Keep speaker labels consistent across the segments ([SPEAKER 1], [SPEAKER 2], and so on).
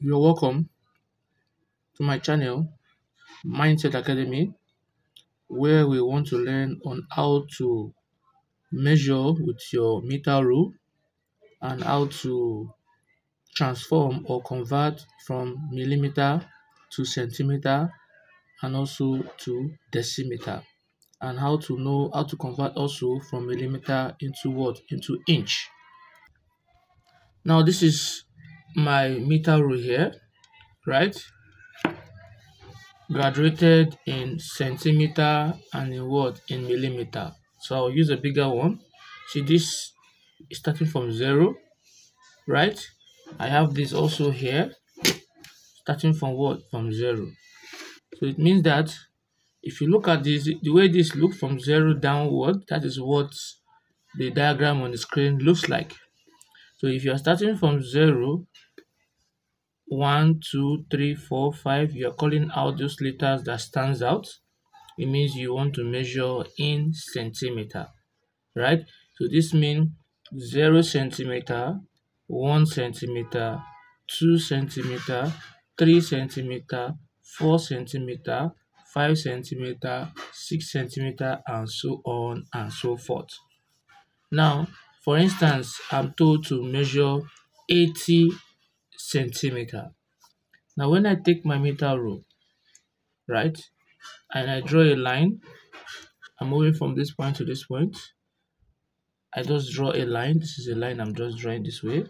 [SPEAKER 1] You're welcome to my channel, Mindset Academy, where we want to learn on how to measure with your meter rule and how to transform or convert from millimeter to centimeter and also to decimeter. And how to know how to convert also from millimeter into what? Into inch. Now this is my meter rule here right? Graduated in centimeter and in what? In millimeter. So i'll use a bigger one. See this is starting from zero right? I have this also here starting from what? From zero. So it means that if you look at this the way this looks from zero downward that is what the diagram on the screen looks like so if you are starting from zero one two three four five you are calling out those letters that stands out. It means you want to measure in centimeter right? So this means zero centimeter one centimeter two centimeter three centimeter four centimeter five centimeter six centimeter and so on and so forth. Now for instance i'm told to measure 80 centimeter. Now when I take my meter rule, right, and I draw a line, I'm moving from this point to this point. I just draw a line. This is a line I'm just drawing this way.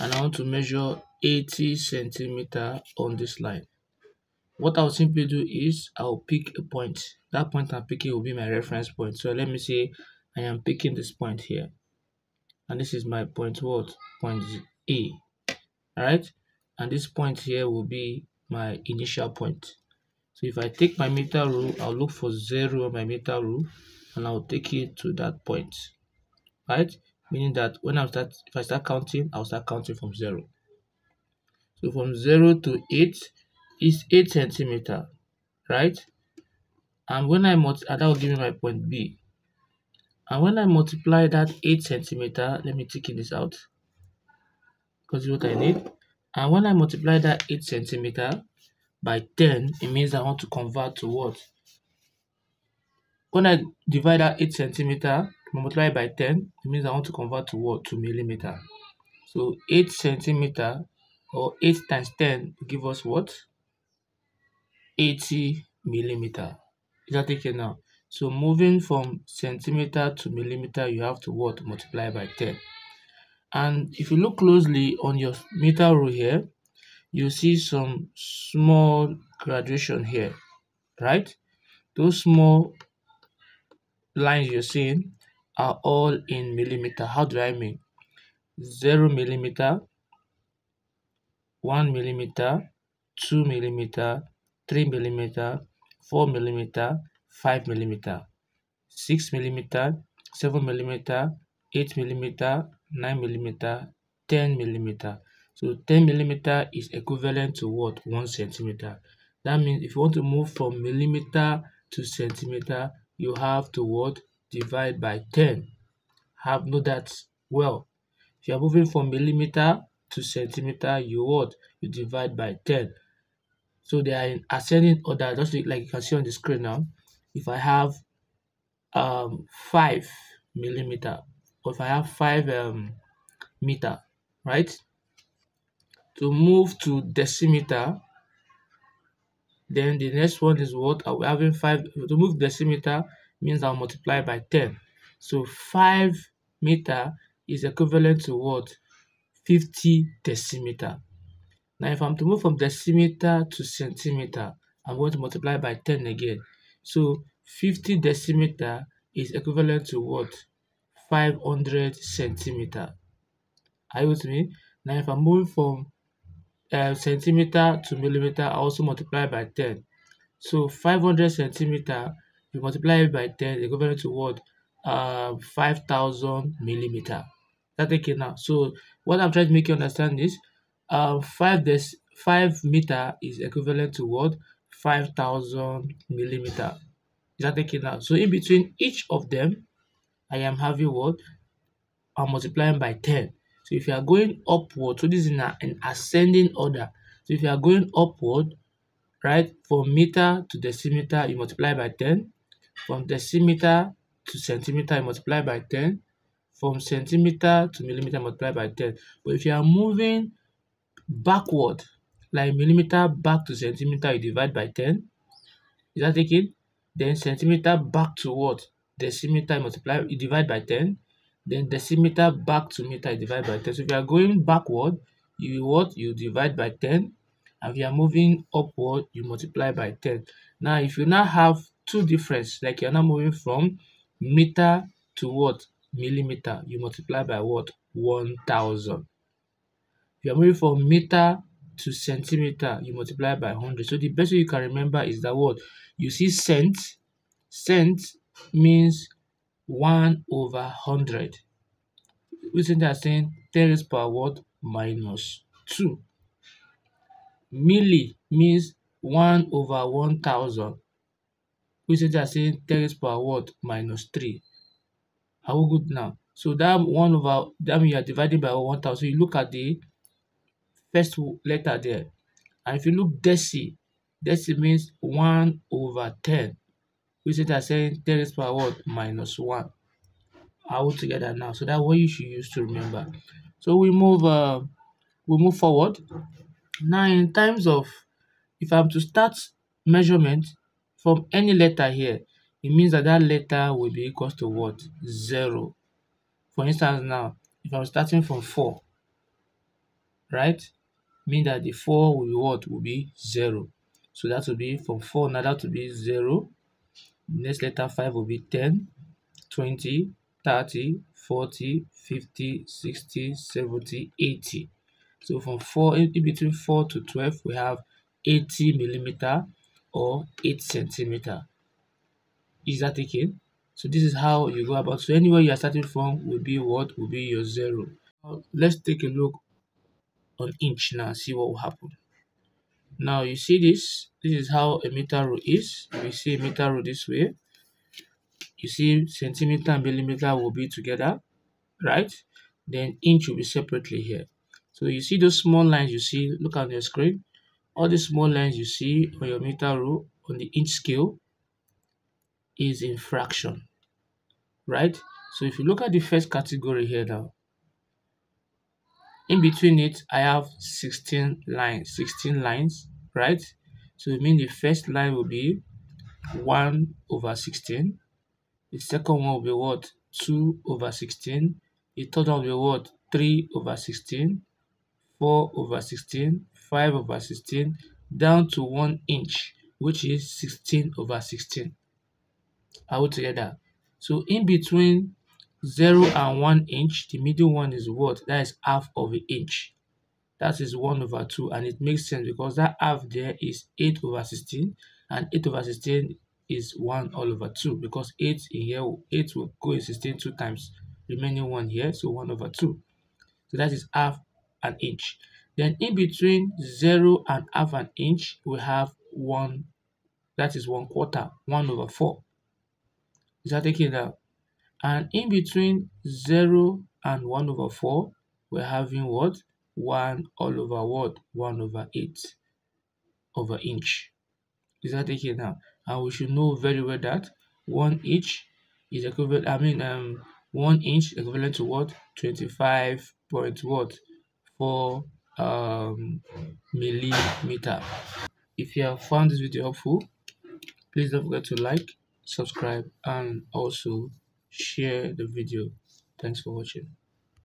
[SPEAKER 1] And I want to measure 80 centimeter on this line. What I'll simply do is I'll pick a point. That point I'm picking will be my reference point. So let me say I am picking this point here. And this is my point what? Point A right? And this point here will be my initial point. So if I take my meter rule, I'll look for zero on my meter rule and I'll take it to that point, right? Meaning that when I start, if I start counting, I'll start counting from zero. So from zero to eight is eight centimeter, right? And when I multiply, that will give me my point B. And when I multiply that eight centimeter, let me take this out because what I need. And when I multiply that 8 centimeter by 10, it means I want to convert to what? When I divide that 8 centimeter, multiply by 10, it means I want to convert to what? To millimeter. So 8 centimeter or 8 times 10 give us what? 80 millimeter. Is that okay now? So moving from centimeter to millimeter, you have to what? Multiply by 10. And if you look closely on your meter rule here, you see some small graduation here, right? Those small lines you're seeing are all in millimeter. How do I mean? 0 millimeter, 1 millimeter, 2 millimeter, 3 millimeter, 4 millimeter, 5 millimeter, 6 millimeter, 7 millimeter, 8 millimeter, 9 millimeter, 10 millimeter. So 10 millimeter is equivalent to what? 1 centimeter. That means if you want to move from millimeter to centimeter, you have to what? Divide by 10. Have know that well. If you are moving from millimeter to centimeter, you what? You divide by 10. So they are in ascending order, just like you can see on the screen now. If I have um 5 millimeter, or if I have 5 um meter, right? To move to decimeter, then the next one is what? Are we having 5? To move decimeter means I'll multiply by 10. So 5 meter is equivalent to what? 50 decimeter. Now if I'm to move from decimeter to centimeter, I'm going to multiply by 10 again. So 50 decimeter is equivalent to what? 500 centimeter. Are you with me? Now, if I'm moving from uh, centimeter to millimeter, I also multiply by 10. So 500 centimeter, you multiply it by 10, equivalent to what? Uh, 5,000 millimeter. That okay now. So what I'm trying to make you understand is, uh, 5 des 5 meter is equivalent to what? 5,000 millimeter. Is that okay now? So in between each of them, I am having what? I'm multiplying by 10. So if you are going upward, so this is in an ascending order. So if you are going upward, right, from meter to decimeter, you multiply by 10. From decimeter to centimeter, you multiply by 10. From centimeter to millimeter, multiply by 10. But if you are moving backward, like millimeter back to centimeter, you divide by 10. Is that taken? Then centimeter back to what? Decimeter, you multiply, you divide by 10. Then decimeter back to meter, you divide by 10. So if you are going backward, you what? You divide by 10. And if you are moving upward, you multiply by 10. Now, if you now have two difference, like you're now moving from meter to what? Millimeter, you multiply by what? 1000. If you're moving from meter to centimeter, you multiply by 100. So the best way you can remember is that what? You see cent, cent means 1 over 100. Which is are saying 10 raised power what? Minus 2. Milli means 1 over 1000. Which is are saying 10 raised power what? Minus 3. Are we good now? So that 1 over, that means you are dividing by 1000. So you look at the first letter there. And if you look deci, deci means 1 over 10. Which is are saying 10 raised power what? Minus 1 all together now. So that's what you should use to remember. So we move uh, we move forward. Now in terms of if I'm to start measurement from any letter here, it means that that letter will be equal to what? Zero. For instance now, if I'm starting from 4, right? Mean that the 4 will be what? Will be 0. So that will be from 4, now that will be 0. Next letter 5 will be 10, 20, 30, 40, 50, 60, 70, 80. So from 4, in between 4 to 12, we have 80 millimeter or 8 centimeter. Is that taken? So this is how you go about. So anywhere you are starting from will be what will be your zero. Now, let's take a look on inch now, see what will happen. Now you see this, this is how a meter rule is. We see a meter rule this way you see centimeter and millimeter will be together, right? Then inch will be separately here. So you see those small lines you see, look at your screen. All the small lines you see on your meter rule on the inch scale is in fraction, right? So if you look at the first category here now, in between it, I have 16 lines, 16 lines, right? So it means the first line will be 1 over 16 the second one will be what? 2 over 16. The third one will be what? 3 over 16. 4 over 16. 5 over 16. Down to 1 inch, which is 16 over 16. All together. So in between 0 and 1 inch, the middle one is what? That is half of an inch. That is 1 over 2 and it makes sense because that half there is 8 over 16 and 8 over 16 is 1 all over 2 because 8 in here 8 will go in 16 two times remaining 1 here so 1 over 2 so that is half an inch then in between 0 and half an inch we have 1 that is 1 quarter 1 over 4 is that taking out and in between 0 and 1 over 4 we're having what? 1 all over what? 1 over 8 over inch. Is that taking now? And we should know very well that one inch is equivalent i mean um one inch equivalent to what? 25 point what? Four um millimeter. If you have found this video helpful please don't forget to like subscribe and also share the video. Thanks for watching